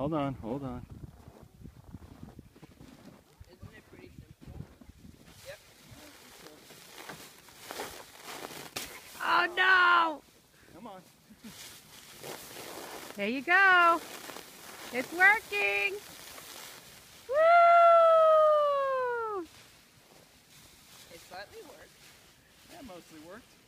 Hold on, hold on. Oh no! Come on. There you go. It's working. Woo! It slightly worked. That mostly worked.